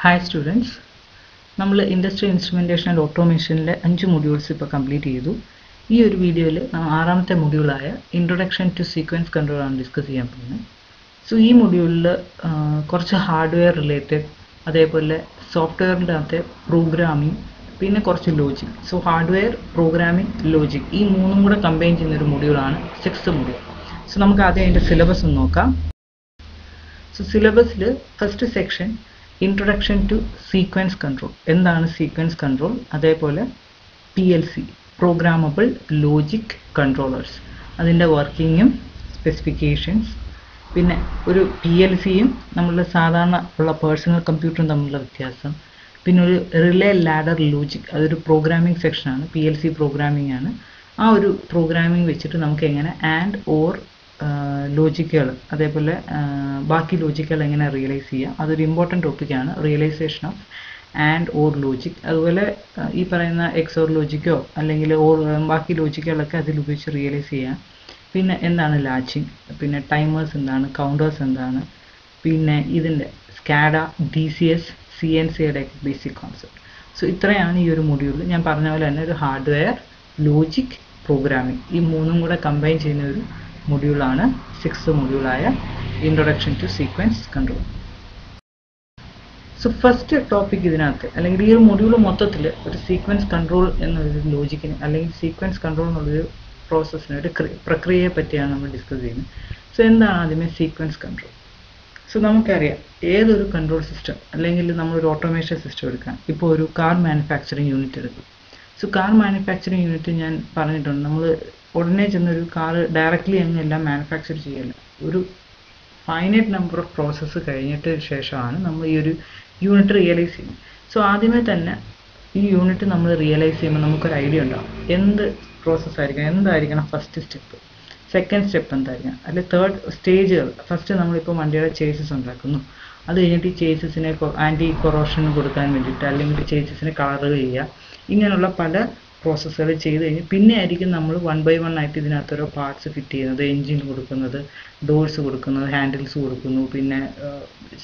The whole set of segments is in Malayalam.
ഹായ് സ്റ്റുഡൻസ് നമ്മൾ ഇൻഡസ്ട്രി ഇൻസ്ട്രുമെന്റേഷൻ ആൻഡ് ഓട്ടോമേഷനിലെ അഞ്ച് മൊഡ്യൂൾസ് ഇപ്പോൾ കംപ്ലീറ്റ് ചെയ്തു. ഈ ഒരു വീഡിയോയിൽ ആറാമത്തെ മൊഡ്യൂളായ ഇൻട്രൊഡക്ഷൻ ടു സീക്വൻസ് കൺട്രോൾ ആണ് ഡിസ്കസ് ചെയ്യാൻ പോകുന്നത്. സോ ഈ മൊഡ്യൂളിൽ കുറച്ച് ഹാർഡ്വെയർ റിലേറ്റഡ് അതേപോലെ സോഫ്റ്റ്വെയറിന്റെ അകത്തെ പ്രോഗ്രാമിംഗ് പിന്നെ കുറച്ച് logic so hardware programming logic ഈ മൂന്നും കൂടെ കമ്പൈൻ ചെയ്യുന്ന ഒരു മൊഡ്യൂളാണ് സിക്സ് മൊഡ്യൂൾ സോ നമുക്ക് ആദ്യം അതിന്റെ സിലബസ് ഒന്ന് നോക്കാം. സോ സിലബസിൽ first section introduction to sequence control എന്താണ് സീക്വൻസ് കൺട്രോൾ അതേപോലെ P L C programmable logic controllers അതിന്റെ വർക്കിങ്ങും സ്പെസിഫിക്കേഷൻസ് പിന്നെ ഒരു പി എൽ സിയും നമ്മളുടെ സാധാരണ ഉള്ള പേഴ്സണൽ കമ്പ്യൂട്ടറും തമ്മിലുള്ള വ്യത്യാസം. പിന്നെ ഒരു റിലേ ലാഡർ ലോജിക് അതൊരു പ്രോഗ്രാമിംഗ് സെക്ഷനാണ് പി എൽ സി പ്രോഗ്രാമിംഗ് ആണ്. ആ ഒരു പ്രോഗ്രാമിംഗ് വെച്ചിട്ട് നമുക്ക് എങ്ങനെ ആൻഡ് ഓർ ലോജിക്കുകൾ അതേപോലെ ബാക്കി ലോജിക്കുകൾ എങ്ങനെ റിയലൈസ് ചെയ്യുക അതൊരു ഇമ്പോർട്ടന്റ് ടോപ്പിക്കാണ് realisation of and or logic അതുപോലെ ഈ പറയുന്ന എക്സ് ഓർ ലോജിക്കോ അല്ലെങ്കിൽ ഓർ ബാക്കി ലോജിക്കുകളൊക്കെ അതിൽ ഉപയോഗിച്ച് റിയലൈസ് ചെയ്യാം. പിന്നെ എന്താണ് ലാച്ചിങ് പിന്നെ ടൈമേഴ്സ് എന്താണ്? കൗണ്ടേഴ്സ് എന്താണ്? പിന്നെ ഇതിന്റെ SCADA D C S C N സിയുടെ ബേസിക് കോൺസെപ്റ്റ് സോ ഇത്രയാണ് ഈ ഒരു മൊഡ്യൂൾ ഞാൻ പറഞ്ഞ പോലെ തന്നെ ഒരു ഹാർഡ്വെയർ ലോജിക് പ്രോഗ്രാമിംഗ് ഈ മൂന്നും കൂടെ കമ്പൈൻ ചെയ്യുന്ന ഒരു മൊഡ്യൂളാണ് six മൊഡ്യൂളായ introduction to sequence control so first topic ഇതിനകത്ത് അല്ലെങ്കിൽ ഈ ഒരു മൊഡ്യൂൾ മൊത്തത്തിൽ ഒരു സീക്വൻസ് കൺട്രോൾ എന്നൊരു ലോജിക്കിന് അല്ലെങ്കിൽ സീക്വൻസ് കൺട്രോൾ എന്നുള്ളൊരു പ്രോസസ്സിന് ഒരു പ്രക്രിയയെ പറ്റിയാണ് നമ്മൾ ഡിസ്കസ് ചെയ്യുന്നത്. സോ എന്താണ് ആദ്യമേ സീക്വൻസ് കൺട്രോൾ സോ നമുക്കറിയാം ഏതൊരു കൺട്രോൾ സിസ്റ്റം അല്ലെങ്കിൽ നമ്മളൊരു ഓട്ടോമേഷൻ സിസ്റ്റം എടുക്കാം. ഇപ്പോൾ ഒരു കാർ മാനുഫാക്ചറിങ് യൂണിറ്റ് എടുക്കും. സോ കാർ മാനുഫാക്ചറിങ് യൂണിറ്റ് ഞാൻ പറഞ്ഞിട്ടുണ്ട്. നമ്മൾ ഉടനെ ചെന്നൊരു കാർ ഡയറക്റ്റ്ലി അങ്ങ് എല്ലാം മാനുഫാക്ചർ ചെയ്യല്ല ഒരു ഫൈനൈറ്റ് നമ്പർ ഓഫ് പ്രോസസ്സ് കഴിഞ്ഞിട്ട് ശേഷമാണ് നമ്മൾ ഈ ഒരു യൂണിറ്റ് റിയലൈസ് ചെയ്യുന്നത്. സോ ആദ്യമേ തന്നെ ഈ യൂണിറ്റ് നമ്മൾ റിയലൈസ് ചെയ്യുമ്പോൾ നമുക്കൊരു ഐഡിയ ഉണ്ടാവും. എന്ത് പ്രോസസ്സ് ആയിരിക്കണം? എന്തായിരിക്കണം ഫസ്റ്റ് സ്റ്റെപ്പ് സെക്കൻഡ് സ്റ്റെപ്പ് എന്തായിരിക്കണം? അല്ലെങ്കിൽ തേർഡ് സ്റ്റേജുകൾ ഫസ്റ്റ് നമ്മളിപ്പോൾ വണ്ടിയുടെ ചേസസ് ഉണ്ടാക്കുന്നു. അത് കഴിഞ്ഞിട്ട് ഈ ചേസസിനെ ആന്റി കൊറോഷൻ കൊടുക്കാൻ വേണ്ടിയിട്ട് അല്ലെങ്കിൽ ചേസസിനെ കളർ ചെയ്യുക. ഇങ്ങനെയുള്ള പല പ്രോസസ്സുകൾ ചെയ്ത് കഴിഞ്ഞ് പിന്നെ ആയിരിക്കും നമ്മൾ വൺ ബൈ വൺ ആയിട്ട് ഇതിനകത്ത് ഓരോ പാർട്സ് ഫിറ്റ് ചെയ്യുന്നത് എൻജിൻ കൊടുക്കുന്നത് ഡോഴ്സ് കൊടുക്കുന്നത് ഹാൻഡിൽസ് കൊടുക്കുന്നു പിന്നെ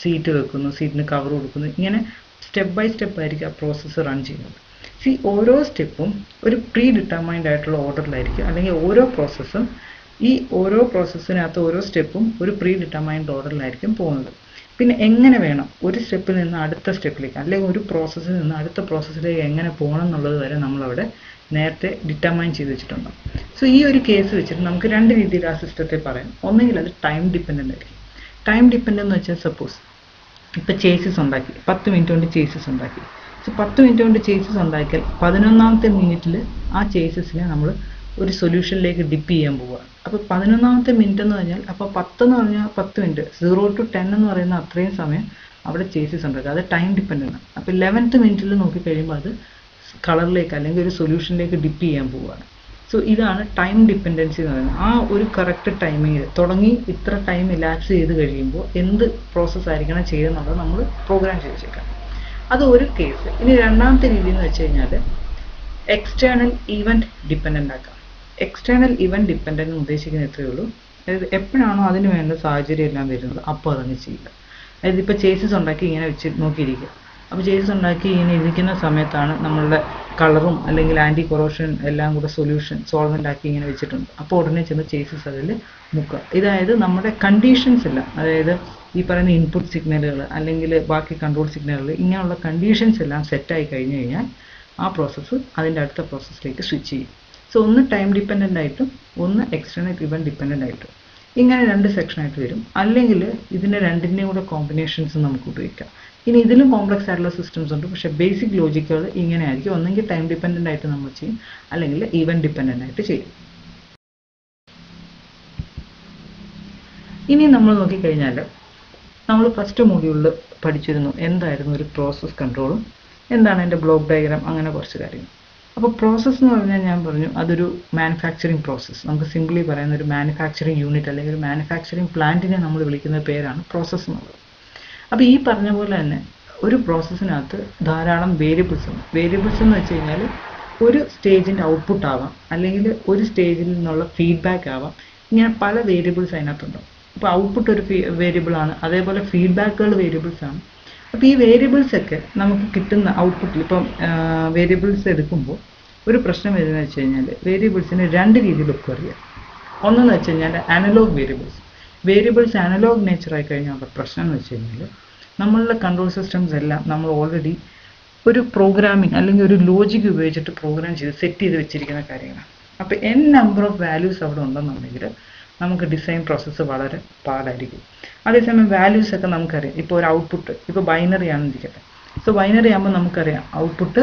സീറ്റ് വെക്കുന്നു സീറ്റിന് കവർ കൊടുക്കുന്നു. ഇങ്ങനെ സ്റ്റെപ്പ് ബൈ സ്റ്റെപ്പ് ആയിരിക്കും ആ പ്രോസസ്സ് റൺ ചെയ്യുന്നത്. സി ഓരോ സ്റ്റെപ്പും ഒരു പ്രീ ഡിറ്റർമൈൻഡ് ആയിട്ടുള്ള ഓർഡറിലായിരിക്കും അല്ലെങ്കിൽ ഓരോ പ്രോസസ്സും ഈ ഓരോ പ്രോസസ്സിനകത്ത് ഓരോ സ്റ്റെപ്പും ഒരു പ്രീ ഡിറ്റർമൈൻഡ് ഓർഡറിലായിരിക്കും പോകുന്നത്. പിന്നെ എങ്ങനെ വേണം? ഒരു സ്റ്റെപ്പിൽ നിന്ന് അടുത്ത സ്റ്റെപ്പിലേക്ക് അല്ലെങ്കിൽ ഒരു പ്രോസസ്സിൽ നിന്ന് അടുത്ത പ്രോസസ്സിലേക്ക് എങ്ങനെ പോകണം എന്നുള്ളത് വരെ നമ്മളവിടെ നേരത്തെ ഡിറ്റർമൈൻ ചെയ്ത് വെച്ചിട്ടുണ്ട്. സോ ഈ ഒരു കേസ് വെച്ചിട്ട് നമുക്ക് രണ്ട് രീതിയിൽ ആ സിസ്റ്റത്തെ പറയാം. ഒന്നുകിൽ അത് ടൈം ഡിപ്പെൻഡന്റ് ആയിരിക്കും. ടൈം ഡിപ്പെൻഡ് എന്ന് വെച്ചാൽ സപ്പോസ് ഇപ്പം ചേസസ് ഉണ്ടാക്കി പത്ത് മിനിറ്റ് കൊണ്ട് ചേസസ് ഉണ്ടാക്കി. സോ പത്ത് മിനിറ്റ് കൊണ്ട് ചേസസ് ഉണ്ടാക്കിയാൽ പതിനൊന്നാമത്തെ മിനിറ്റിൽ ആ ചേസസിനെ നമ്മൾ ഒരു സൊല്യൂഷനിലേക്ക് ഡിപ്പ് ചെയ്യാൻ പോവുക. അപ്പോൾ പതിനൊന്നാമത്തെ മിനിറ്റ് എന്ന് പറഞ്ഞാൽ അപ്പോൾ പത്ത് എന്ന് പറഞ്ഞാൽ പത്ത് മിനിറ്റ് സീറോ ടു ടെൻ എന്ന് പറയുന്ന അത്രയും സമയം അവിടെ ചേസസ് ഉണ്ടാക്കുക അത് ടൈം ഡിപ്പെൻഡ് ആണ്. അപ്പോൾ ഇലവൻത്ത് മിനിറ്റിൽ നോക്കി കഴിയുമ്പോൾ അത് കളറിലേക്ക് അല്ലെങ്കിൽ ഒരു സൊല്യൂഷനിലേക്ക് ഡിപ്പ് ചെയ്യാൻ പോവുകയാണ്. സോ ഇതാണ് ടൈം ഡിപ്പെൻഡൻസി എന്ന് പറയുന്നത്. ആ ഒരു കറക്റ്റ് ടൈമിങ്ങിൽ തുടങ്ങി ഇത്ര ടൈം ഇലാപ്സ് ചെയ്ത് കഴിയുമ്പോൾ എന്ത് പ്രോസസ്സ് ആയിരിക്കണം ചെയ്യുന്നുള്ളത് നമ്മൾ പ്രോഗ്രാം ചെയ്തേക്കാം. അത് ഒരു കേസ് ഇനി രണ്ടാമത്തെ രീതി എന്ന് വെച്ച് കഴിഞ്ഞാൽ എക്സ്റ്റേണൽ ഈവന്റ് ഡിപ്പെൻഡന്റ് ആക്കാം. എക്സ്റ്റേണൽ ഇവന്റ് ഡിപ്പെൻഡന്റ് ഉദ്ദേശിക്കുന്നത് എത്രയേ ഉള്ളൂ? അതായത് എപ്പോഴാണോ അതിന് വേണ്ട സാഹചര്യം എല്ലാം വരുന്നത് അപ്പോൾ അതങ്ങ് ചെയ്യുക. അതായത് ഇപ്പോൾ ചേസസ് ഉണ്ടാക്കി ഇങ്ങനെ വെച്ച് നോക്കിയിരിക്കുക. അപ്പോൾ ചേസസ് ഉണ്ടാക്കി ഇങ്ങനെ ഇരിക്കുന്ന സമയത്താണ് നമ്മളുടെ കളറും അല്ലെങ്കിൽ ആന്റി കൊറോഷൻ എല്ലാം കൂടെ സൊല്യൂഷൻ സോൾവെന്റ് ആക്കി ഇങ്ങനെ വെച്ചിട്ടുണ്ട്. അപ്പോൾ ഉടനെ ചെന്ന് ചേസസ് അതിൽ മുക്കുക. ഇതായത് നമ്മുടെ കണ്ടീഷൻസ് ഇല്ല അതായത് ഈ പറയുന്ന ഇൻപുട്ട് സിഗ്നലുകൾ അല്ലെങ്കിൽ ബാക്കി കൺട്രോൾ സിഗ്നലുകൾ ഇങ്ങനെയുള്ള കണ്ടീഷൻസ് എല്ലാം സെറ്റായി കഴിഞ്ഞു കഴിഞ്ഞാൽ ആ പ്രോസസ്സ് അതിന്റെ അടുത്ത പ്രോസസ്സിലേക്ക് സ്വിച്ച് ചെയ്യും. സോ ഒന്ന് ടൈം ഡിപ്പെൻഡന്റ് ആയിട്ടും ഒന്ന് എക്സ്റ്റേണൽ ഇവന്റ് ഡിപ്പെൻഡന്റ് ആയിട്ടും. ഇങ്ങനെ രണ്ട് സെക്ഷനായിട്ട് വരും. അല്ലെങ്കിൽ ഇതിന്റെ രണ്ടിന്റെയും കൂടെ കോമ്പിനേഷൻസ് നമുക്ക് ഉപയോഗിക്കാം. ഇനി ഇതിലും കോംപ്ലക്സ് ആയിട്ടുള്ള സിസ്റ്റംസ് ഉണ്ട്. പക്ഷേ ബേസിക് ലോജിക്കുകൾ ഇങ്ങനെ ആയിരിക്കും. ഒന്നെങ്കിൽ ടൈം ഡിപ്പെൻഡന്റ് ആയിട്ട് നമ്മൾ ചെയ്യും. അല്ലെങ്കിൽ ഈവൻ ഡിപ്പെൻഡന്റ് ആയിട്ട് ചെയ്യും. ഇനി നമ്മൾ നോക്കിക്കഴിഞ്ഞാൽ നമ്മൾ ഫസ്റ്റ് മൊഡ്യൂളിൽ പഠിച്ചിരുന്നു. എന്തായിരുന്നു ഒരു പ്രോസസ് കൺട്രോളും എന്താണ് എന്റെ ബ്ലോക്ക് ഡയഗ്രാം അങ്ങനെ കുറച്ച് കാര്യങ്ങൾ. അപ്പോൾ പ്രോസസ്സ് എന്ന് പറഞ്ഞാൽ ഞാൻ പറഞ്ഞു അതൊരു മാനുഫാക്ചറിങ് പ്രോസസ്സ് നമുക്ക് സിംപ്ലി പറയുന്ന ഒരു മാനുഫാക്ചറിങ് യൂണിറ്റ് അല്ലെങ്കിൽ ഒരു മാനുഫാക്ചറിങ് പ്ലാന്റിനെ നമ്മൾ വിളിക്കുന്ന പേരാണ് പ്രോസസ്സ് എന്നുള്ളത് അപ്പോൾ ഈ പറഞ്ഞ പോലെ തന്നെ ഒരു പ്രോസസ്സിനകത്ത് ധാരാളം വേരിയബിൾസ് ഉണ്ട്. വേരിയബിൾസ് എന്ന് വെച്ച് കഴിഞ്ഞാൽ ഒരു സ്റ്റേജിന്റെ ഔട്ട്പുട്ട് ആവാം അല്ലെങ്കിൽ ഒരു സ്റ്റേജിൽ നിന്നുള്ള ഫീഡ്ബാക്ക് ആവാം. ഇങ്ങനെ പല വേരിയബിൾസ് അതിനകത്തുണ്ടാവും അപ്പോൾ ഔട്ട്പുട്ട് ഒരു വേരിയബിൾ ആണ്. അതേപോലെ ഫീഡ്ബാക്കുകൾ വേരിയബിൾസ് ആണ്. അപ്പോൾ ഈ വേരിയബിൾസ് ഒക്കെ നമുക്ക് കിട്ടുന്ന ഔട്ട്പുട്ടിൽ ഇപ്പം വേരിയബിൾസ് എടുക്കുമ്പോൾ ഒരു പ്രശ്നം വരുന്നത് വെച്ച് കഴിഞ്ഞാൽ വേരിയബിൾസിന് രണ്ട് രീതിയിൽ ഒക്കെ അറിയാം ഒന്നെന്ന് വെച്ച് കഴിഞ്ഞാൽ analogue variables variables analogue nature ആയി കഴിഞ്ഞാൽ പ്രശ്നം എന്ന് വെച്ച് കഴിഞ്ഞാൽ നമ്മളുടെ കൺട്രോൾ സിസ്റ്റംസ് എല്ലാം നമ്മൾ ഓൾറെഡി ഒരു പ്രോഗ്രാമിംഗ് അല്ലെങ്കിൽ ഒരു ലോജിക് ഉപയോഗിച്ചിട്ട് പ്രോഗ്രാം ചെയ്ത് സെറ്റ് ചെയ്ത് വെച്ചിരിക്കുന്ന കാര്യങ്ങളാണ്. അപ്പോൾ എൻ നമ്പർ ഓഫ് വാല്യൂസ് അവിടെ ഉണ്ടെന്നുണ്ടെങ്കിൽ നമുക്ക് ഡിസൈൻ പ്രോസസ്സ് വളരെ പാടായിരിക്കും. അതേസമയം വാല്യൂസ് ഒക്കെ നമുക്കറിയാം. ഇപ്പോൾ ഒരു ഔട്ട്പുട്ട് ഇപ്പോൾ ബൈനറി ആണെന്ന് ഇരിക്കട്ടെ സോ ബൈനറി ആകുമ്പോൾ നമുക്കറിയാം ഔട്ട്പുട്ട്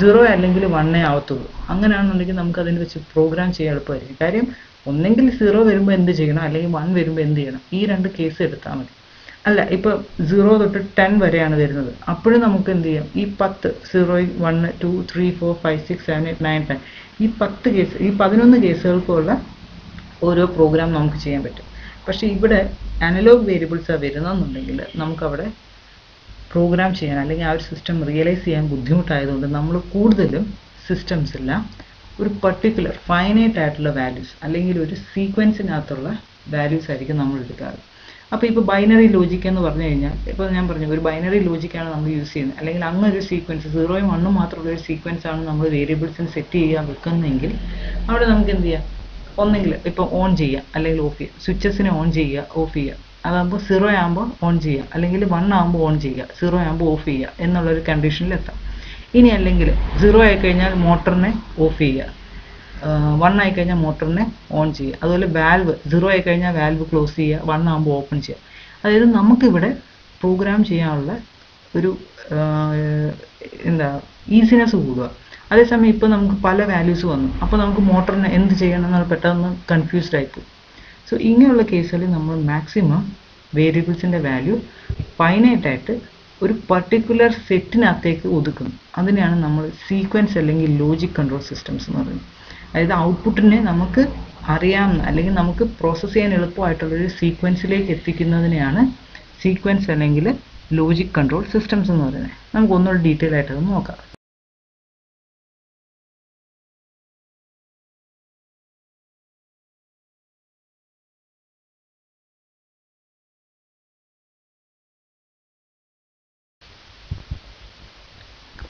സീറോ അല്ലെങ്കിൽ വണ്ണേ ആവത്തുള്ളൂ. അങ്ങനെയാണെന്നുണ്ടെങ്കിൽ നമുക്ക് അതിനെ വെച്ച് പ്രോഗ്രാം ചെയ്യാൻ എളുപ്പമായിരിക്കും. കാര്യം ഒന്നെങ്കിൽ സീറോ വരുമ്പോൾ എന്ത് ചെയ്യണം? അല്ലെങ്കിൽ വൺ വരുമ്പോൾ എന്ത് ചെയ്യണം? ഈ രണ്ട് കേസ് എടുത്താൽ മതി. അല്ല ഇപ്പോൾ സീറോ തൊട്ട് ടെൻ വരെയാണ് വരുന്നത്. അപ്പോഴും നമുക്ക് എന്ത് ചെയ്യാം? ഈ പത്ത് zero one two three four five six seven eight nine ten ഈ പത്ത് കേസ് ഈ പതിനൊന്ന് കേസുകൾക്കുള്ള ഓരോ പ്രോഗ്രാം നമുക്ക് ചെയ്യാൻ പറ്റും. പക്ഷേ ഇവിടെ അനലോഗ് വേരിയബിൾസ് വരുന്നെന്നുണ്ടെങ്കിൽ നമുക്കവിടെ പ്രോഗ്രാം ചെയ്യാൻ അല്ലെങ്കിൽ ആ ഒരു സിസ്റ്റം റിയലൈസ് ചെയ്യാൻ ബുദ്ധിമുട്ടായതുകൊണ്ട് നമ്മൾ കൂടുതലും സിസ്റ്റംസ് എല്ലാം ഒരു പർട്ടിക്കുലർ ഫൈനൈറ്റ് ആയിട്ടുള്ള വാല്യൂസ് അല്ലെങ്കിൽ ഒരു സീക്വൻസിനകത്തുള്ള വാല്യൂസ് ആയിരിക്കും നമ്മൾ എടുക്കാറ്. അപ്പോൾ ഇപ്പോൾ ബൈനറി ലോജിക് എന്ന് പറഞ്ഞു കഴിഞ്ഞാൽ ഇപ്പോൾ ഞാൻ പറഞ്ഞു ഒരു ബൈനറി ലോജിക്കാണ് നമ്മൾ യൂസ് ചെയ്യുന്നത്. അല്ലെങ്കിൽ അങ്ങനെ ഒരു സീക്വൻസ് സീറോയും വണ്ണും മാത്രമുള്ള ഒരു സീക്വൻസ് ആണ് നമ്മൾ വേരിയബിൾസിന് സെറ്റ് ചെയ്യാൻ വെക്കുന്നതെങ്കിൽ അവിടെ നമുക്ക് എന്ത് ചെയ്യാം? ഒന്നെങ്കിൽ ഇപ്പോൾ ഓൺ ചെയ്യുക അല്ലെങ്കിൽ ഓഫ് ചെയ്യുക സ്വിച്ചസിനെ ഓൺ ചെയ്യുക ഓഫ് ചെയ്യുക അതാകുമ്പോൾ സീറോ ആകുമ്പോൾ ഓൺ ചെയ്യുക അല്ലെങ്കിൽ വൺ ആകുമ്പോൾ ഓൺ ചെയ്യുക സീറോ ആകുമ്പോൾ ഓഫ് ചെയ്യുക എന്നുള്ളൊരു കണ്ടീഷനിൽ എത്താം. ഇനി അല്ലെങ്കിൽ സീറോ ആയി കഴിഞ്ഞാൽ മോട്ടറിനെ ഓഫ് ചെയ്യുക വൺ ആയി കഴിഞ്ഞാൽ മോട്ടറിനെ ഓൺ ചെയ്യുക അതുപോലെ വാൽവ് സീറോ ആയി കഴിഞ്ഞാൽ വാൽവ് ക്ലോസ് ചെയ്യുക വൺ ആകുമ്പോൾ ഓപ്പൺ ചെയ്യുക അതായത് നമുക്കിവിടെ പ്രോഗ്രാം ചെയ്യാനുള്ള ഒരു എന്താ ഈസിനെസ് കൂടുക. അതേസമയം ഇപ്പോൾ നമുക്ക് പല വാല്യൂസ് വന്നു. അപ്പോൾ നമുക്ക് മോട്ടറിന് എന്ത് ചെയ്യണം എന്നുള്ള പെട്ടെന്ന് കൺഫ്യൂസ്ഡ് ആയിപ്പോയി സോ ഇങ്ങനെയുള്ള കേസുകളിൽ നമ്മൾ മാക്സിമം വേരിയബിൾസിന്റെ വാല്യൂ ഫൈനൈറ്റ് ആയിട്ട് ഒരു പർട്ടിക്കുലർ സെറ്റിനകത്തേക്ക് ഒതുക്കുന്നു. അതിനെയാണ് നമ്മൾ സീക്വൻസ് അല്ലെങ്കിൽ ലോജിക് കൺട്രോൾ സിസ്റ്റംസ് എന്ന് പറയുന്നത്. അതായത് ഔട്ട്പുട്ടിനെ നമുക്ക് അറിയാവുന്ന അല്ലെങ്കിൽ നമുക്ക് പ്രോസസ്സ് ചെയ്യാൻ എളുപ്പമായിട്ടുള്ള ഒരു സീക്വൻസിലേക്ക് എത്തിക്കുന്നതിനെയാണ് സീക്വൻസ് അല്ലെങ്കിൽ ലോജിക് കൺട്രോൾ സിസ്റ്റംസ് എന്ന് പറയുന്നത്. നമുക്ക് ഒന്നുകൂടി ഡീറ്റെയിൽ ആയിട്ട് അത് നോക്കാം.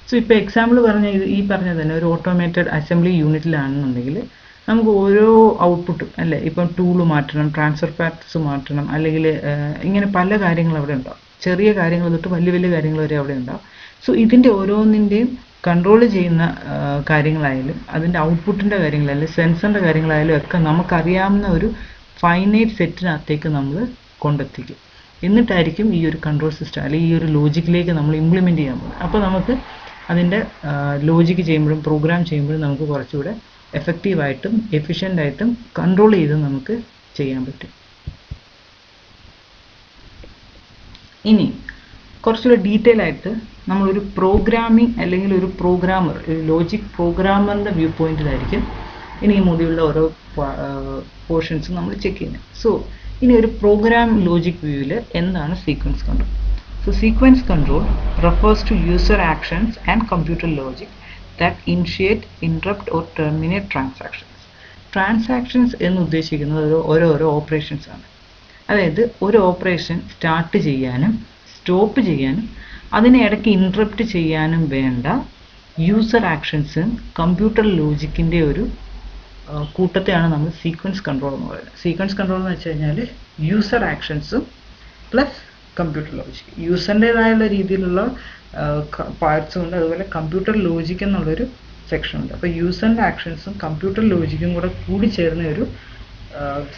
സോ ഇപ്പോൾ എക്സാമ്പിൾ പറഞ്ഞ ഈ പറഞ്ഞത് തന്നെ ഒരു ഓട്ടോമേറ്റഡ് അസംബ്ലി യൂണിറ്റിലാണെന്നുണ്ടെങ്കിൽ നമുക്ക് ഓരോ ഔട്ട്പുട്ടും അല്ലേ? ഇപ്പം ടൂൾ മാറ്റണം ട്രാൻസ്ഫർ പാർട്സ് മാറ്റണം അല്ലെങ്കിൽ ഇങ്ങനെ പല കാര്യങ്ങൾ അവിടെ ഉണ്ടാവും. ചെറിയ കാര്യങ്ങൾ തൊട്ട് വലിയ വലിയ കാര്യങ്ങൾ വരെ അവിടെ ഉണ്ടാവും. സോ ഇതിന്റെ ഓരോന്നിന്റെയും കൺട്രോൾ ചെയ്യുന്ന കാര്യങ്ങളായാലും അതിന്റെ ഔട്ട്പുട്ടിന്റെ കാര്യങ്ങളായാലും സെൻസറിന്റെ കാര്യങ്ങളായാലും ഒക്കെ നമുക്കറിയാവുന്ന ഒരു ഫൈനൈറ്റ് സെറ്റിനകത്തേക്ക് നമ്മൾ കൊണ്ടെത്തിക്കും. എന്നിട്ടായിരിക്കും ഈ ഒരു കൺട്രോൾ സിസ്റ്റം അല്ലെങ്കിൽ ഈ ഒരു ലോജിക്കിലേക്ക് നമ്മൾ ഇംപ്ലിമെന്റ് ചെയ്യാൻ പോകുന്നത്. അപ്പോൾ നമുക്ക് അതിന്റെ ലോജിക്ക് ചെയ്യുമ്പോഴും പ്രോഗ്രാം ചെയ്യുമ്പോഴും നമുക്ക് കുറച്ചുകൂടെ എഫക്റ്റീവായിട്ടും എഫിഷ്യന്റായിട്ടും കൺട്രോൾ ചെയ്ത് നമുക്ക് ചെയ്യാൻ പറ്റും. ഇനി കുറച്ചുകൂടെ ഡീറ്റെയിൽ ആയിട്ട് നമ്മളൊരു പ്രോഗ്രാമിംഗ് അല്ലെങ്കിൽ ഒരു പ്രോഗ്രാമർ ഒരു ലോജിക് പ്രോഗ്രാമറിന്റെ വ്യൂ പോയിന്റിലായിരിക്കും ഇനി ഈ മോഡ്യൂളിലെ ഓരോ പോർഷൻസും നമ്മൾ ചെക്ക് ചെയ്യുന്നത്. സോ ഇനി ഒരു പ്രോഗ്രാം ലോജിക് വ്യൂവിൽ എന്താണ് sequence control so sequence control refers to user actions and computer logic that initiate, interrupt or terminate transactions. Transactions എന്ന് ഉദ്ദേശിക്കുന്നത് ഓരോ ഓരോരോ ഓപ്പറേഷൻസ് ആണ് അതായത് ഒരു ഓപ്പറേഷൻ സ്റ്റാർട്ട് ചെയ്യാനും സ്റ്റോപ്പ് ചെയ്യാനും അതിനെ ഇടയ്ക്ക് ഇൻട്രപ്റ്റ് ചെയ്യാനും വേണ്ട യൂസർ ആക്ഷൻസും കമ്പ്യൂട്ടർ ലോജിക്കിന്റെ ഒരു കൂട്ടത്തെയാണ് നമ്മൾ സീക്വൻസ് കൺട്രോൾ എന്ന് പറയുന്നത് സീക്വൻസ് കൺട്രോൾ എന്ന് വെച്ച് കഴിഞ്ഞാൽ യൂസർ ആക്ഷൻസും പ്ലസ് കമ്പ്യൂട്ടർ ലോജിക് യൂസറിന്റെതായുള്ള രീതിയിലുള്ള പാർട്സും ഉണ്ട്. അതുപോലെ കമ്പ്യൂട്ടർ ലോജിക് എന്നുള്ളൊരു സെക്ഷൻ ഉണ്ട്. അപ്പോൾ യൂസറിന്റെ ആക്ഷൻസും കമ്പ്യൂട്ടർ ലോജിക്കും കൂടെ കൂടി ചേർന്ന ഒരു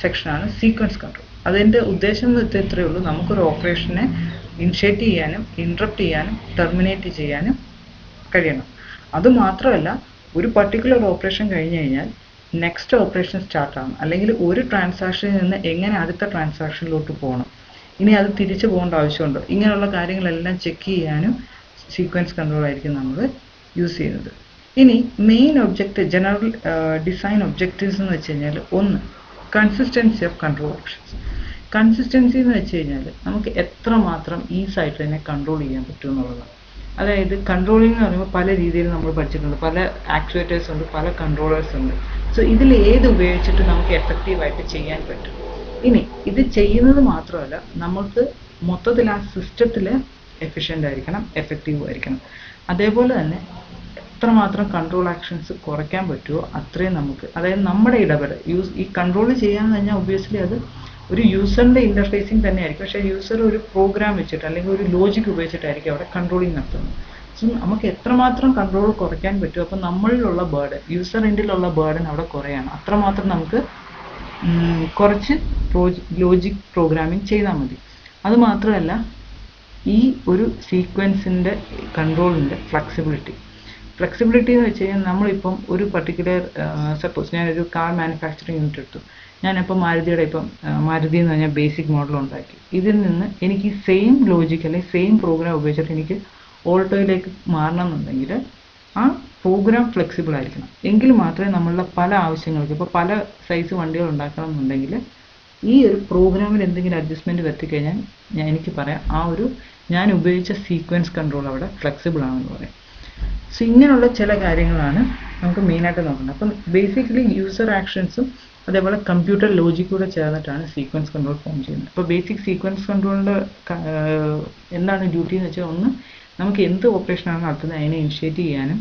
സെക്ഷനാണ് സീക്വൻസ് കൺട്രോൾ അതിന്റെ ഉദ്ദേശം ഇത്രയേ ഉള്ളൂ. നമുക്കൊരു ഓപ്പറേഷനെ ഇനിഷ്യേറ്റ് ചെയ്യാനും ഇൻട്രപ്റ്റ് ചെയ്യാനും ടെർമിനേറ്റ് ചെയ്യാനും കഴിയണം. അതുമാത്രമല്ല ഒരു പർട്ടിക്കുലർ ഓപ്പറേഷൻ കഴിഞ്ഞ് കഴിഞ്ഞാൽ നെക്സ്റ്റ് ഓപ്പറേഷൻ സ്റ്റാർട്ട് ആവണം. അല്ലെങ്കിൽ ഒരു ട്രാൻസാക്ഷനിൽ നിന്ന് എങ്ങനെ അടുത്ത ട്രാൻസാക്ഷനിലോട്ട് പോകണം. ഇനി അത് തിരിച്ചു പോകേണ്ട ആവശ്യമുണ്ടോ. ഇങ്ങനെയുള്ള കാര്യങ്ങളെല്ലാം ചെക്ക് ചെയ്യാനും സീക്വൻസ് കൺട്രോൾ ആയിരിക്കും നമ്മൾ യൂസ് ചെയ്യുന്നത്. ഇനി main object general design objectives എന്ന് വെച്ച് കഴിഞ്ഞാൽ ഒന്ന് consistency of control options consistency എന്ന് വെച്ച് കഴിഞ്ഞാൽ നമുക്ക് എത്ര മാത്രം ഈസായിട്ട് തന്നെ കൺട്രോൾ ചെയ്യാൻ പറ്റും എന്നുള്ളതാണ്. അതായത് കൺട്രോളിംഗ് എന്ന് പറയുമ്പോൾ പല രീതിയിൽ നമ്മൾ പഠിച്ചിട്ടുണ്ട്. പല ആക്ച്വേറ്റേഴ്സ് ഉണ്ട് പല കൺട്രോളേഴ്സ് ഉണ്ട്. സോ ഇതിൽ ഏത് ഉപയോഗിച്ചിട്ട് നമുക്ക് എഫക്റ്റീവായിട്ട് ചെയ്യാൻ പറ്റും. ഇനി ഇത് ചെയ്യുന്നത് മാത്രമല്ല നമ്മൾക്ക് മൊത്തത്തിൽ ആ സിസ്റ്റത്തിൽ എഫിഷ്യന്റ് ആയിരിക്കണം എഫക്റ്റീവ് ആയിരിക്കണം. അതേപോലെ തന്നെ എത്രമാത്രം കൺട്രോൾ ആക്ഷൻസ് കുറയ്ക്കാൻ പറ്റുമോ അത്രയും നമുക്ക് അതായത് നമ്മുടെ ഇടപെടൽ യൂസ് ഈ കൺട്രോൾ ചെയ്യാൻ കഴിഞ്ഞാൽ ഒബ്വിയസ്ലി അത് ഒരു യൂസറിന്റെ ഇന്റർഫേസിങ് തന്നെയായിരിക്കും. പക്ഷേ യൂസർ ഒരു പ്രോഗ്രാം വെച്ചിട്ട് അല്ലെങ്കിൽ ഒരു ലോജിക് ഉപയോഗിച്ചിട്ടായിരിക്കും അവിടെ കൺട്രോളിങ് നടത്തുന്നത് സോ നമുക്ക് എത്രമാത്രം കൺട്രോൾ കുറയ്ക്കാൻ പറ്റുമോ അപ്പം നമ്മളിലുള്ള ബേർഡൻ യൂസർ എൻഡിലുള്ള ബേർഡൻ അവിടെ കുറയാണ്. അത്രമാത്രം നമുക്ക് കുറച്ച് ലോജിക് പ്രോഗ്രാമിംഗ് ചെയ്താൽ മതി. അതുമാത്രമല്ല ഈ ഒരു സീക്വൻസിന്റെ കൺട്രോളിന്റെ ഫ്ലെക്സിബിലിറ്റി ഫ്ലെക്സിബിലിറ്റി എന്ന് വെച്ച് കഴിഞ്ഞാൽ നമ്മളിപ്പം ഒരു പർട്ടിക്കുലർ സപ്പോസ് ഞാനൊരു കാർ മാനുഫാക്ചറിങ് യൂണിറ്റ് എടുത്തു. ഞാനിപ്പോൾ മാരുതിയുടെ ഇപ്പം മാരുതി എന്ന് പറഞ്ഞാൽ ബേസിക് മോഡൽ ഉണ്ടാക്കി. ഇതിൽ നിന്ന് എനിക്ക് സെയിം ലോജിക് അല്ലെങ്കിൽ സെയിം പ്രോഗ്രാം ഉപയോഗിച്ചിട്ട് എനിക്ക് ഓൾട്ടോയിലേക്ക് മാറണം എന്നുണ്ടെങ്കിൽ ആ പ്രോഗ്രാം ഫ്ലെക്സിബിൾ ആയിരിക്കണം. എങ്കിൽ മാത്രമേ നമ്മളുടെ പല ആവശ്യങ്ങൾക്ക് ഇപ്പോൾ പല സൈസ് വണ്ടികൾ ഉണ്ടാക്കണം എന്നുണ്ടെങ്കിൽ ഈ ഒരു പ്രോഗ്രാമിൽ എന്തെങ്കിലും അഡ്ജസ്റ്റ്മെന്റ് വരുത്തിക്കഴിഞ്ഞാൽ ഞാൻ എനിക്ക് പറയാം ആ ഒരു ഞാൻ ഉപയോഗിച്ച സീക്വൻസ് കൺട്രോൾ അവിടെ ഫ്ലെക്സിബിൾ ആണെന്ന് പറയാം. സോ ഇങ്ങനെയുള്ള ചില കാര്യങ്ങളാണ് നമുക്ക് മെയിനായിട്ട് നോക്കുന്നത് അപ്പം ബേസിക്കലി യൂസർ ആക്ഷൻസും അതേപോലെ കമ്പ്യൂട്ടർ ലോജിക്കൂടെ ചേർന്നിട്ടാണ് സീക്വൻസ് കൺട്രോൾ ഫോം ചെയ്യുന്നത്. അപ്പോൾ ബേസിക് സീക്വൻസ് കൺട്രോളിന്റെ എന്താണ് ഡ്യൂട്ടി എന്ന് വെച്ചാൽ ഒന്ന് നമുക്ക് എന്ത് ഓപ്പറേഷനാണ് നടത്തുന്നത് അതിനെ ഇനിഷ്യേറ്റ് ചെയ്യാനും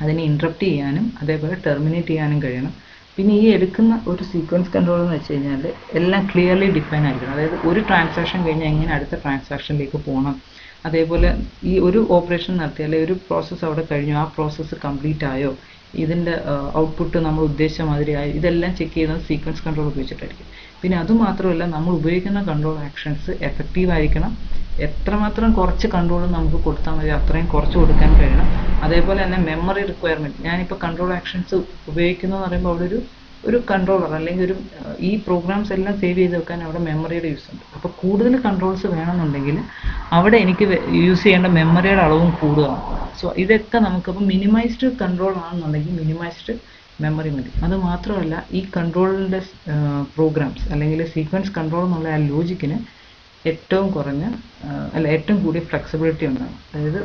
അതിനെ ഇൻട്രപ്റ്റ് ചെയ്യാനും അതേപോലെ ടെർമിനേറ്റ് ചെയ്യാനും കഴിയണം. പിന്നെ ഈ എടുക്കുന്ന ഒരു സീക്വൻസ് കൺട്രോൾ എന്ന് വെച്ച് കഴിഞ്ഞാൽ എല്ലാം ക്ലിയർലി ഡിഫൈൻ ആയിരിക്കണം. അതായത് ഒരു ട്രാൻസാക്ഷൻ കഴിഞ്ഞാൽ എങ്ങനെ അടുത്ത ട്രാൻസാക്ഷനിലേക്ക് പോകണം അതേപോലെ ഈ ഒരു ഓപ്പറേഷൻ നടത്തിയാൽ ഒരു പ്രോസസ്സ് അവിടെ കഴിഞ്ഞു ആ പ്രോസസ്സ് കംപ്ലീറ്റ് ആയോ? ഇതിന്റെ ഔട്ട്പുട്ട് നമ്മൾ ഉദ്ദേശിച്ച മാതിരി ആയോ ഇതെല്ലാം ചെക്ക് ചെയ്യുന്നത് സീക്വൻസ് കൺട്രോൾ ഉപയോഗിച്ചിട്ടായിരിക്കും. പിന്നെ അതുമാത്രമല്ല നമ്മൾ ഉപയോഗിക്കുന്ന കൺട്രോൾ ആക്ഷൻസ് എഫക്റ്റീവ് ആയിരിക്കണം. എത്രമാത്രം കുറച്ച് കൺട്രോൾ നമുക്ക് കൊടുത്താൽ മതി അത്രയും കുറച്ച് കൊടുക്കാൻ കഴിയണം. അതേപോലെ തന്നെ മെമ്മറി റിക്വയർമെന്റ് ഞാനിപ്പോൾ കൺട്രോൾ ആക്ഷൻസ് ഉപയോഗിക്കുന്നു എന്ന് പറയുമ്പോൾ അവിടെ ഒരു ഒരു കൺട്രോളർ അല്ലെങ്കിൽ ഒരു ഈ പ്രോഗ്രാംസ് എല്ലാം സേവ് ചെയ്ത് വെക്കാൻ അവിടെ മെമ്മറിയുടെ യൂസ് ഉണ്ട്. അപ്പോൾ കൂടുതൽ കൺട്രോൾസ് വേണമെന്നുണ്ടെങ്കിൽ അവിടെ എനിക്ക് യൂസ് ചെയ്യേണ്ട മെമ്മറിയുടെ അളവും കൂടുകയാണ് സോ ഇതൊക്കെ നമുക്കപ്പോൾ മിനിമൈസ്ഡ് കൺട്രോൾ ആണെന്നുണ്ടെങ്കിൽ മിനിമൈസ്ഡ് മെമ്മറി മതി. അത് മാത്രമല്ല ഈ കൺട്രോളിന്റെ പ്രോഗ്രാംസ് അല്ലെങ്കിൽ സീക്വൻസ് കൺട്രോൾ എന്നുള്ള ആ ലോജിക്കിന് ഏറ്റവും കുറഞ്ഞ അല്ല ഏറ്റവും കൂടിയ ഫ്ലെക്സിബിലിറ്റി ഉണ്ടാകും അതായത്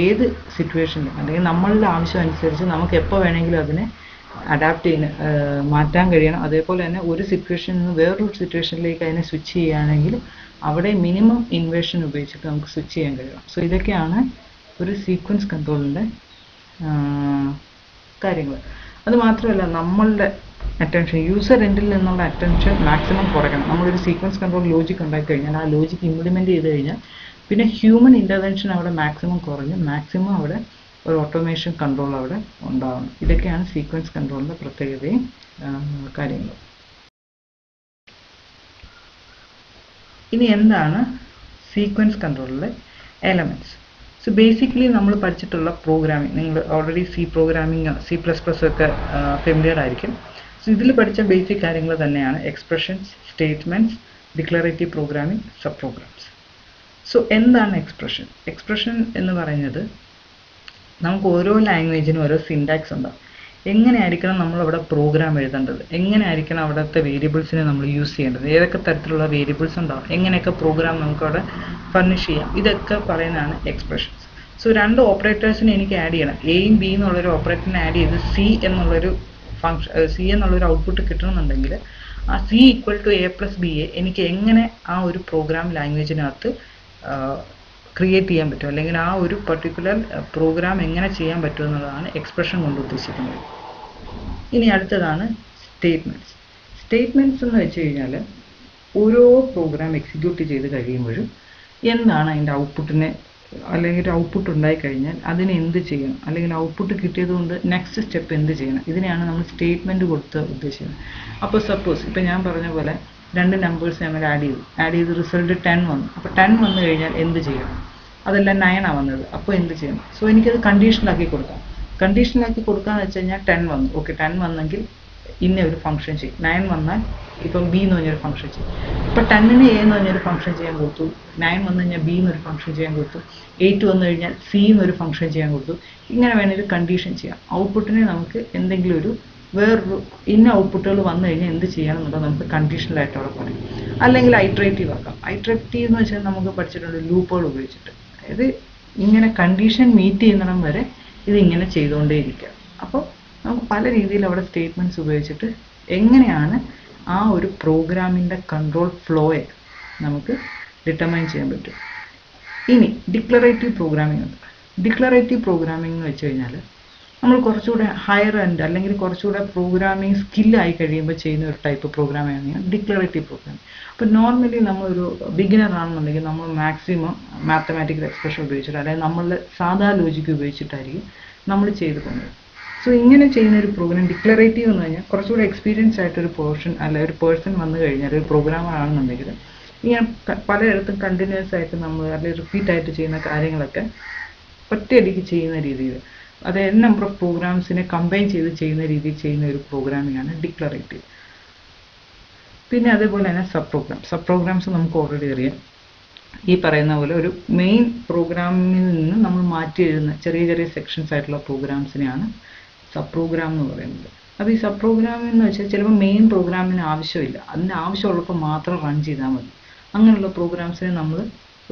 ഏത് സിറ്റുവേഷനിലും അല്ലെങ്കിൽ നമ്മളുടെ ആവശ്യം അനുസരിച്ച് നമുക്ക് എപ്പോൾ വേണമെങ്കിലും അതിനെ അഡാപ്റ്റ് ചെയ്യാൻ മാറ്റാൻ കഴിയണം. അതേപോലെ തന്നെ ഒരു സിറ്റുവേഷനിൽ നിന്ന് വേറൊരു സിറ്റുവേഷനിലേക്ക് അതിനെ സ്വിച്ച് ചെയ്യുകയാണെങ്കിൽ അവിടെ മിനിമം ഇൻവേഷൻ ഉപയോഗിച്ചിട്ട് നമുക്ക് സ്വിച്ച് ചെയ്യാൻ കഴിയണം സോ ഇതൊക്കെയാണ് ഒരു സീക്വൻസ് കൺട്രോളിന്റെ കാര്യങ്ങൾ. അത് മാത്രമല്ല നമ്മളുടെ അറ്റൻഷൻ യൂസർ എൻഡിൽ നിന്നുള്ള അറ്റൻഷൻ മാക്സിമം കുറയ്ക്കണം. നമ്മളൊരു സീക്വൻസ് കൺട്രോൾ ലോജിക് ഉണ്ടാക്കി കഴിഞ്ഞാൽ ആ ലോജിക് ഇംപ്ലിമെന്റ് ചെയ്ത് കഴിഞ്ഞാൽ പിന്നെ ഹ്യൂമൻ ഇന്റർവെൻഷൻ അവിടെ മാക്സിമം കുറഞ്ഞ് മാക്സിമം അവിടെ ഒരു ഓട്ടോമേഷൻ കൺട്രോൾ അവിടെ ഉണ്ടാവണം ഇതൊക്കെയാണ് സീക്വൻസ് കൺട്രോളിന്റെ പ്രത്യേകതയും കാര്യങ്ങളും. ഇനി എന്താണ് സീക്വൻസ് കൺട്രോളിലെ എലമെന്റ്സ് സോ ബേസിക്കലി നമ്മൾ പഠിച്ചിട്ടുള്ള പ്രോഗ്രാമിംഗ് നിങ്ങൾ already C programming C plus plus ഒക്കെ ഫെമിലിയർ ആയിരിക്കും. സോ ഇതിൽ പഠിച്ച ബേസിക് കാര്യങ്ങൾ തന്നെയാണ്. Expressions statements declarative programming sub programs so എന്താണ് എക്സ്പ്രഷൻ എക്സ്പ്രഷൻ എന്ന് പറയുന്നത് നമുക്ക് ഓരോ ലാംഗ്വേജിനും ഓരോ സിൻടാക്സ് ഉണ്ടാവും. എങ്ങനെയായിരിക്കണം നമ്മൾ അവിടെ പ്രോഗ്രാം എഴുതേണ്ടത്? എങ്ങനെയായിരിക്കണം അവിടുത്തെ വേരിയബിൾസിനെ നമ്മൾ യൂസ് ചെയ്യേണ്ടത്? ഏതൊക്കെ തരത്തിലുള്ള വേരിയബിൾസ് ഉണ്ടാവും? എങ്ങനെയൊക്കെ പ്രോഗ്രാം നമുക്ക് അവിടെ ഫർണിഷ് ചെയ്യാം? ഇതൊക്കെ പറയുന്നതാണ് എക്സ്പ്രഷൻസ് സോ രണ്ട് ഓപ്പറേറ്റേഴ്സിനെ എനിക്ക് ആഡ് ചെയ്യണം. എയും ബി എന്നുള്ളൊരു ഓപ്പറേറ്ററിനെ ആഡ് ചെയ്ത് സി എന്നുള്ളൊരു ഫങ്ഷൻ സി എന്നുള്ളൊരു ഔട്ട്പുട്ട് കിട്ടണമെന്നുണ്ടെങ്കിൽ ആ C equal to A plus B A എനിക്ക് എങ്ങനെ ആ ഒരു പ്രോഗ്രാം ലാംഗ്വേജിനകത്ത് ക്രിയേറ്റ് ചെയ്യാൻ പറ്റും. അല്ലെങ്കിൽ ആ ഒരു പർട്ടിക്കുലർ പ്രോഗ്രാം എങ്ങനെ ചെയ്യാൻ പറ്റും എന്നുള്ളതാണ് എക്സ്പ്രഷൻ കൊണ്ട് ഉദ്ദേശിക്കുന്നത്. ഇനി അടുത്തതാണ് സ്റ്റേറ്റ്മെന്റ്സ് സ്റ്റേറ്റ്മെന്റ്സ് എന്ന് വെച്ച് കഴിഞ്ഞാൽ ഓരോ പ്രോഗ്രാം എക്സിക്യൂട്ട് ചെയ്ത് കഴിയുമ്പോഴും എന്താണ് അതിന്റെ ഔട്ട്പുട്ടിനെ അല്ലെങ്കിൽ ഒരു ഔട്ട്പുട്ട് ഉണ്ടായിക്കഴിഞ്ഞാൽ അതിനെ എന്ത് ചെയ്യണം? അല്ലെങ്കിൽ ഔട്ട്പുട്ട് കിട്ടിയത് കൊണ്ട് നെക്സ്റ്റ് സ്റ്റെപ്പ് എന്ത് ചെയ്യണം? ഇതിനെയാണ് നമ്മൾ സ്റ്റേറ്റ്മെന്റ് കൊടുത്ത് ഉദ്ദേശിക്കുന്നത്. അപ്പോൾ സപ്പോസ് ഇപ്പോൾ ഞാൻ പറഞ്ഞ പോലെ രണ്ട് നമ്പേഴ്സ് നമ്മൾ ആഡ് ചെയ്തു. ആഡ് ചെയ്ത് റിസൾട്ട് ടെൻ വന്നു. അപ്പോൾ ടെൻ വന്നു കഴിഞ്ഞാൽ എന്ത് ചെയ്യണം? അതെല്ലാം നയനാണ് വന്നത് അപ്പോൾ എന്ത് ചെയ്യണം സോ എനിക്കത് കണ്ടീഷനാക്കി കൊടുക്കാം. കണ്ടീഷനാക്കി കൊടുക്കാന്ന് വെച്ച് കഴിഞ്ഞാൽ ടെൻ വന്നു. ഓക്കെ ടെൻ വന്നെങ്കിൽ ഇന്ന ഒരു ഫംഗ്ഷൻ ചെയ്യും. നയൻ വന്നാൽ ഇപ്പം ബി എന്ന് പറഞ്ഞൊരു ഫംഗ്ഷൻ ചെയ്യും. ഇപ്പം ടെന്നിന് എ എന്ന് പറഞ്ഞൊരു ഫംഗ്ഷൻ ചെയ്യാൻ കൊടുത്തു. നയൻ വന്നു കഴിഞ്ഞാൽ ബി എന്നൊരു ഫംഗ്ഷൻ ചെയ്യാൻ കൊടുത്തു. എയ്റ്റ് വന്നു കഴിഞ്ഞാൽ സി എന്നൊരു ഫംഗ്ഷൻ ചെയ്യാൻ കൊടുത്തു. ഇങ്ങനെ വേണമെങ്കിൽ കണ്ടീഷൻ ചെയ്യാം. ഔട്ട്പുട്ടിനെ നമുക്ക് എന്തെങ്കിലും ഒരു വേറൊരു ഇന്ന ഔട്ട്പുട്ടുകൾ വന്നു കഴിഞ്ഞാൽ എന്ത് ചെയ്യണം എന്നുള്ളത് നമുക്ക് കണ്ടീഷണലായിട്ട് അവിടെ പറയും. അല്ലെങ്കിൽ ഐട്രേറ്റീവ് ആക്കാം. ഐട്രേറ്റീവ് എന്ന് വെച്ചാൽ നമുക്ക് പഠിച്ചിട്ടുണ്ട് ലൂപ്പുകൾ ഉപയോഗിച്ചിട്ട്. അതായത് ഇങ്ങനെ കണ്ടീഷൻ മീറ്റ് ചെയ്യുന്നിടം വരെ ഇത് ഇങ്ങനെ ചെയ്തുകൊണ്ടേയിരിക്കുക. അപ്പോൾ നമുക്ക് പല രീതിയിൽ അവിടെ സ്റ്റേറ്റ്മെന്റ്സ് ഉപയോഗിച്ചിട്ട് എങ്ങനെയാണ് ആ ഒരു പ്രോഗ്രാമിന്റെ കൺട്രോൾ ഫ്ലോയെ നമുക്ക് ഡിറ്റർമൈൻ ചെയ്യാൻ പറ്റും ഇനി ഡിക്ലറേറ്റീവ് പ്രോഗ്രാമിംഗ് ഉണ്ട്. ഡിക്ലറേറ്റീവ് പ്രോഗ്രാമിംഗ് എന്ന് വെച്ച് കഴിഞ്ഞാൽ നമ്മൾ കുറച്ചുകൂടെ ഹയർ എൻഡ് അല്ലെങ്കിൽ കുറച്ചുകൂടെ പ്രോഗ്രാമിംഗ് സ്കില്ലായി കഴിയുമ്പോൾ ചെയ്യുന്ന ഒരു ടൈപ്പ് പ്രോഗ്രാമിംഗ് ഡിക്ലറേറ്റീവ് പ്രോഗ്രാം അപ്പോൾ നോർമലി നമ്മളൊരു ബിഗിനർ ആണെന്നുണ്ടെങ്കിൽ നമ്മൾ മാക്സിമം മാത്തമാറ്റിക്കൽ എക്സ്പ്രഷൻ ഉപയോഗിച്ചിട്ട് അല്ലെങ്കിൽ നമ്മളുടെ സാധാ ലോജിക്ക് ഉപയോഗിച്ചിട്ടായിരിക്കും നമ്മൾ ചെയ്തു പോകുന്നത്. സോ ഇങ്ങനെ ചെയ്യുന്ന ഒരു പ്രോഗ്രാം ഡിക്ലറേറ്റീവ് എന്ന് പറഞ്ഞാൽ കുറച്ചുകൂടെ എക്സ്പീരിയൻസ് ആയിട്ടൊരു പോർഷൻ അല്ല ഒരു പേഴ്സൺ വന്നു കഴിഞ്ഞാൽ ഒരു പ്രോഗ്രാമർ ആണെന്നുണ്ടെങ്കിൽ ഇങ്ങനെ പലയിടത്തും കണ്ടിന്യൂസ് ആയിട്ട് നമ്മൾ അല്ലെങ്കിൽ റിപ്പീറ്റ് ആയിട്ട് ചെയ്യുന്ന കാര്യങ്ങളൊക്കെ ഒറ്റയടിക്ക് ചെയ്യുന്ന രീതിയിൽ അത് എൻ നമ്പർ ഓഫ് പ്രോഗ്രാംസിനെ കമ്പൈൻ ചെയ്ത് ചെയ്യുന്ന രീതിയിൽ ചെയ്യുന്ന ഒരു പ്രോഗ്രാമിംഗ് ആണ് ഡിക്ലറേറ്റീവ് പിന്നെ അതേപോലെ തന്നെ സബ് പ്രോഗ്രാം സബ് പ്രോഗ്രാംസ് നമുക്ക് ഓൾറെഡി അറിയാം. ഈ പറയുന്ന പോലെ ഒരു മെയിൻ പ്രോഗ്രാമിൽ നിന്ന് നമ്മൾ മാറ്റി എഴുതുന്ന ചെറിയ ചെറിയ സെക്ഷൻസ് ആയിട്ടുള്ള പ്രോഗ്രാംസിനെയാണ് സബ് പ്രോഗ്രാം എന്ന് പറയുന്നത്. അപ്പോൾ ഈ സബ് പ്രോഗ്രാം എന്ന് വെച്ചാൽ ചിലപ്പോൾ മെയിൻ പ്രോഗ്രാമിന് ആവശ്യമില്ല. അതിന് ആവശ്യമുള്ളപ്പോൾ മാത്രം റൺ ചെയ്താൽ മതി. അങ്ങനെയുള്ള പ്രോഗ്രാംസിനെ നമ്മൾ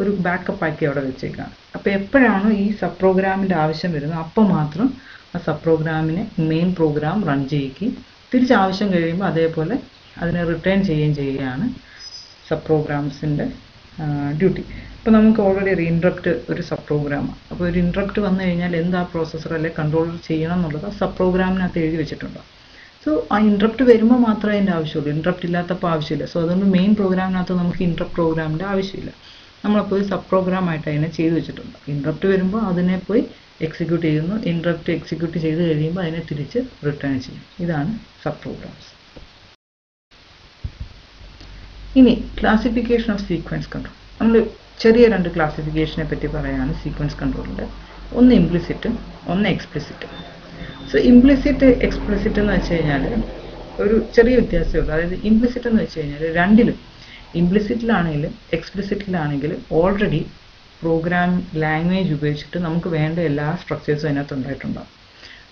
ഒരു ബാക്കപ്പ് ആക്കി അവിടെ വെച്ചേക്കാം അപ്പോൾ എപ്പോഴാണോ ഈ സബ് പ്രോഗ്രാമിന്റെ ആവശ്യം വരുന്നത് അപ്പോൾ മാത്രം ആ സബ് പ്രോഗ്രാമിനെ മെയിൻ പ്രോഗ്രാം റൺ ചെയ്യിക്കുകയും തിരിച്ച് ആവശ്യം കഴിയുമ്പോൾ അതേപോലെ അതിനെ റിട്ടേൺ ചെയ്യുകയും ചെയ്യുകയാണ് സബ് പ്രോഗ്രാംസിന്റെ ഡ്യൂട്ടി ഇപ്പോൾ നമുക്ക് ഓൾറെഡി ഒരു ഇൻട്രപ്റ്റ് ഒരു സബ് പ്രോഗ്രാമാണ് അപ്പോൾ ഒരു ഇൻട്രപ്റ്റ് വന്നു കഴിഞ്ഞാൽ എന്താ പ്രോസസ്സർ അല്ലെ കൺട്രോൾ ചെയ്യണം എന്നുള്ളത് സബ് പ്രോഗ്രാമിനകത്ത് എഴുതി വെച്ചിട്ടുണ്ട്. സോ ആ ഇൻട്രപ്റ്റ് വരുമ്പോൾ മാത്രമേ അതിന്റെ ആവശ്യമുള്ളൂ. ഇൻട്രപ്റ്റ് ഇല്ലാത്തപ്പോൾ ആവശ്യമില്ല. സോ അതുകൊണ്ട് മെയിൻ പ്രോഗ്രാമിനകത്ത് നമുക്ക് ഇൻട്രപ്റ്റ് പ്രോഗ്രാമിന്റെ ആവശ്യമില്ല. നമ്മളപ്പോൾ സബ് പ്രോഗ്രാമായിട്ട് അതിനെ ചെയ്തു വെച്ചിട്ടുണ്ട്. ഇൻട്രപ്റ്റ് വരുമ്പോൾ അതിനെ പോയി എക്സിക്യൂട്ട് ചെയ്യുന്നു. ഇൻട്രപ്റ്റ് എക്സിക്യൂട്ട് ചെയ്ത് കഴിയുമ്പോൾ അതിനെ തിരിച്ച് റിട്ടേൺ ചെയ്യും. ഇതാണ് സബ് പ്രോഗ്രാംസ്. ഇനി ക്ലാസിഫിക്കേഷൻ ഓഫ് സീക്വൻസ് കൺട്രോൾ നമ്മൾ ചെറിയ രണ്ട് ക്ലാസിഫിക്കേഷനെ പറ്റി പറയുകയാണ് സീക്വൻസ് കൺട്രോളിന്റെ ഒന്ന് ഇംപ്ലിസിറ്റും ഒന്ന് എക്സ്പ്ലിസിറ്റും സോ ഇംപ്ലിസിറ്റ് എക്സ്പ്ലിസിറ്റ് എന്ന് വെച്ച് കഴിഞ്ഞാൽ ഒരു ചെറിയ വ്യത്യാസമേ ഉള്ളൂ. അതായത് ഇംപ്ലിസിറ്റ് എന്ന് വെച്ച് കഴിഞ്ഞാൽ രണ്ടിലും ഇംപ്ലിസിറ്റിലാണെങ്കിലും എക്സ്പ്ലിസിറ്റിലാണെങ്കിലും ഓൾറെഡി പ്രോഗ്രാം ലാംഗ്വേജ് ഉപയോഗിച്ചിട്ട് നമുക്ക് വേണ്ട എല്ലാ സ്ട്രക്ചേഴ്സും അതിനകത്ത് ഉണ്ടായിട്ടുണ്ടാവും.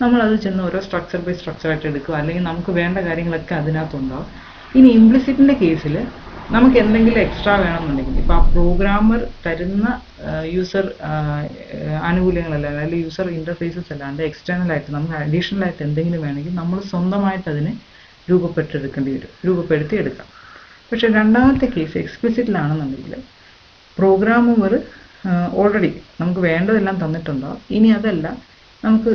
നമ്മളത് ചെന്ന് ഓരോ സ്ട്രക്ചർ ബൈ സ്ട്രക്ചർ ആയിട്ട് എടുക്കുക അല്ലെങ്കിൽ നമുക്ക് വേണ്ട കാര്യങ്ങളൊക്കെ അതിനകത്തുണ്ടാവും. ഇനി ഇംപ്ലിസിറ്റിന്റെ കേസിൽ നമുക്ക് എന്തെങ്കിലും എക്സ്ട്രാ വേണമെന്നുണ്ടെങ്കിൽ ഇപ്പോൾ ആ പ്രോഗ്രാമർ തരുന്ന യൂസർ ആനുകൂല്യങ്ങളല്ല അല്ലെങ്കിൽ യൂസർ ഇന്റർഫേസസ് അല്ലാണ്ട് എക്സ്റ്റേണൽ ആയിട്ട് നമുക്ക് അഡീഷണൽ ആയിട്ട് എന്തെങ്കിലും വേണമെങ്കിൽ നമ്മൾ സ്വന്തമായിട്ട് അതിനെ രൂപപ്പെട്ടെടുക്കേണ്ടി വരും രൂപപ്പെടുത്തി എടുക്കാം പക്ഷേ രണ്ടാമത്തെ കേസ് എക്സ്പ്ലിസിറ്റിലാണെന്നുണ്ടെങ്കിൽ പ്രോഗ്രാമർ ഓൾറെഡി നമുക്ക് വേണ്ടതെല്ലാം തന്നിട്ടുണ്ടോ? ഇനി അതല്ല നമുക്ക്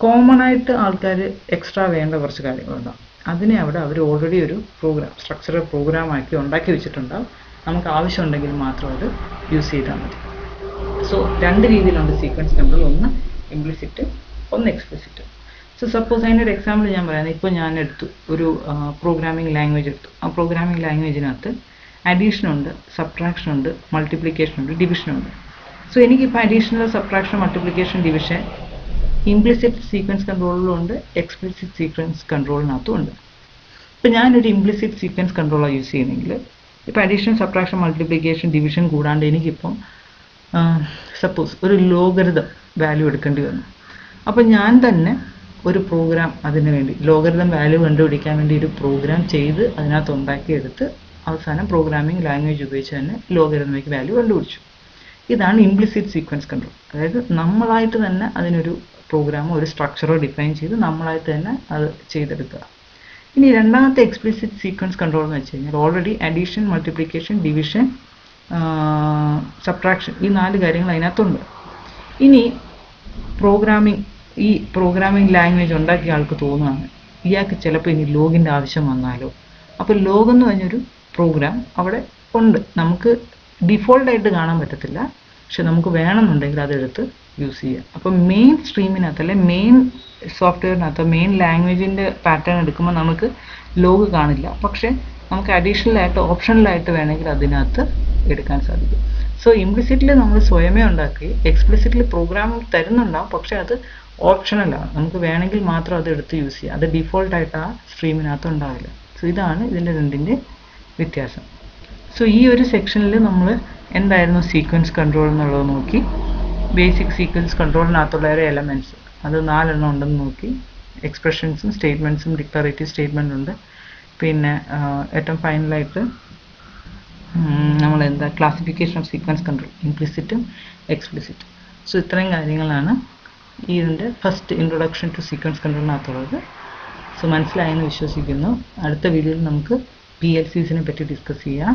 കോമൺ ആയിട്ട് ആൾക്കാർ എക്സ്ട്രാ വേണ്ട കുറച്ച് കാര്യങ്ങളുണ്ടാവും അതിനെ അവിടെ അവർ ഓൾറെഡി ഒരു പ്രോഗ്രാം സ്ട്രക്ചർ പ്രോഗ്രാം ആക്കി ഉണ്ടാക്കി വെച്ചിട്ടുണ്ടാവും. നമുക്ക് ആവശ്യമുണ്ടെങ്കിൽ മാത്രം അത് യൂസ് ചെയ്താൽ മതി. സോ രണ്ട് രീതിയിലുണ്ട് സീക്വൻസ് നമ്പർ ഒന്ന് ഇംപ്ലിസിറ്റ് ഒന്ന് എക്സ്പ്ലിസിറ്റ് സോ സപ്പോസ് അതിന്റെ ഒരു എക്സാമ്പിൾ ഞാൻ പറയാം. ഇപ്പോൾ ഞാൻ എടുത്തു ഒരു പ്രോഗ്രാമിംഗ് ലാംഗ്വേജ് എടുത്തു. ആ പ്രോഗ്രാമിംഗ് ലാംഗ്വേജിനകത്ത് അഡീഷൻ ഉണ്ട് സബ്ട്രാക്ഷൻ ഉണ്ട് മൾട്ടിപ്ലിക്കേഷൻ ഉണ്ട് ഡിവിഷൻ ഉണ്ട്. സോ എനിക്കിപ്പോൾ additional subtraction multiplication division implicit sequence കൺട്രോളിലും ഉണ്ട് എക്സ്പ്ലിസിറ്റ് സീക്വൻസ് കൺട്രോളിനകത്തും ഉണ്ട്. ഇപ്പോൾ ഞാനൊരു ഇംപ്ലിസിറ്റ് സീക്വൻസ് കൺട്രോളാണ് യൂസ് ചെയ്യുന്നെങ്കിൽ ഇപ്പോൾ അഡീഷൻ സബ്ട്രാക്ഷൻ മൾട്ടിപ്ലിക്കേഷൻ ഡിവിഷൻ കൂടാണ്ട് എനിക്കിപ്പം സപ്പോസ് ഒരു ലോഗരിതം വാല്യൂ എടുക്കേണ്ടി വന്നു. അപ്പോൾ ഞാൻ തന്നെ ഒരു പ്രോഗ്രാം അതിന് വേണ്ടി ലോഗരിതം വാല്യൂ കണ്ടുപിടിക്കാൻ വേണ്ടി ഒരു പ്രോഗ്രാം ചെയ്ത് അതിനകത്ത് ഉണ്ടാക്കിയെടുത്ത് അവസാനം പ്രോഗ്രാമിംഗ് ലാംഗ്വേജ് ഉപയോഗിച്ച് തന്നെ ലോഗരിതമിക് വാല്യൂ കണ്ടുപിടിച്ചു. ഇതാണ് ഇംപ്ലിസിറ്റ് സീക്വൻസ് കൺട്രോൾ അതായത് നമ്മളായിട്ട് തന്നെ അതിനൊരു പ്രോഗ്രാമോ ഒരു സ്ട്രക്ചറോ ഡിഫൈൻ ചെയ്ത് നമ്മളായിട്ട് തന്നെ അത് ചെയ്തെടുക്കുക. ഇനി രണ്ടാമത്തെ എക്സ്പ്ലിസിറ്റ് സീക്വൻസ് കൺട്രോൾ എന്ന് വെച്ച് കഴിഞ്ഞാൽ already addition multiplication division subtraction ഈ നാല് കാര്യങ്ങൾ അതിനകത്തുണ്ട്. ഇനി പ്രോഗ്രാമിംഗ് ഈ പ്രോഗ്രാമിംഗ് ലാംഗ്വേജ് ഉണ്ടാക്കിയ ആൾക്ക് തോന്നുകയാണ് ഇയാൾക്ക് ചിലപ്പോൾ ഇനി ലോഗിന്റെ ആവശ്യം വന്നാലോ. അപ്പോൾ ലോഗ് എന്ന് പറഞ്ഞൊരു പ്രോഗ്രാം അവിടെ ഉണ്ട്. നമുക്ക് ഡിഫോൾട്ടായിട്ട് കാണാൻ പറ്റത്തില്ല. പക്ഷെ നമുക്ക് വേണമെന്നുണ്ടെങ്കിൽ അതെടുത്ത് യൂസ് ചെയ്യാം. അപ്പം മെയിൻ സ്ട്രീമിനകത്ത് അല്ലെ മെയിൻ സോഫ്റ്റ്വെയറിനകത്ത് മെയിൻ ലാംഗ്വേജിന്റെ പാറ്റേൺ എടുക്കുമ്പോൾ നമുക്ക് ലോഗ് കാണില്ല. പക്ഷേ നമുക്ക് അഡീഷണലായിട്ട് ഓപ്ഷണലായിട്ട് വേണമെങ്കിൽ അതിനകത്ത് എടുക്കാൻ സാധിക്കും. സോ ഇംപ്ലിസിറ്റിൽ നമ്മൾ സ്വയമേ ഉണ്ടാക്കി എക്സ്പ്ലിസിറ്റിൽ പ്രോഗ്രാം തരുന്നുണ്ടാവും. പക്ഷേ അത് ഓപ്ഷണലാണ് നമുക്ക് വേണമെങ്കിൽ മാത്രം അത് എടുത്ത് യൂസ് ചെയ്യാം. അത് ഡിഫോൾട്ടായിട്ട് ആ സ്ട്രീമിനകത്ത് ഉണ്ടാവില്ല. സോ ഇതാണ് ഇതിന്റെ രണ്ടിന്റെ വ്യത്യാസം. സോ ഈ ഒരു സെക്ഷനിൽ നമ്മൾ എന്തായിരുന്നു സീക്വൻസ് കൺട്രോൾ എന്നുള്ളത് നോക്കി. ബേസിക് സീക്വൻസ് കൺട്രോളിനകത്തുള്ള ഒരു എലമെന്റ്സ് അത് നാലെണ്ണം ഉണ്ടെന്ന് നോക്കി. എക്സ്പ്രഷൻസും സ്റ്റേറ്റ്മെന്റ്സും ഡിക്ലറേറ്റീവ് സ്റ്റേറ്റ്മെന്റ് ഉണ്ട്. പിന്നെ ഏറ്റവും ഫൈനലായിട്ട് നമ്മൾ എന്താ ക്ലാസിഫിക്കേഷൻ ഓഫ് സീക്വൻസ് കൺട്രോൾ ഇംപ്ലിസിറ്റും എക്സ്പ്ലിസിറ്റും സോ ഇത്രയും കാര്യങ്ങളാണ് ഈ ഇതിന്റെ ഫസ്റ്റ് ഇൻട്രൊഡക്ഷൻ ടു സീക്വൻസ് കൺട്രോളിനകത്തുള്ളത് സോ മനസ്സിലായെന്ന് വിശ്വസിക്കുന്നു. അടുത്ത വീഡിയോയിൽ നമുക്ക് പി എൽ സീസിനെ പറ്റി ഡിസ്കസ് ചെയ്യാം.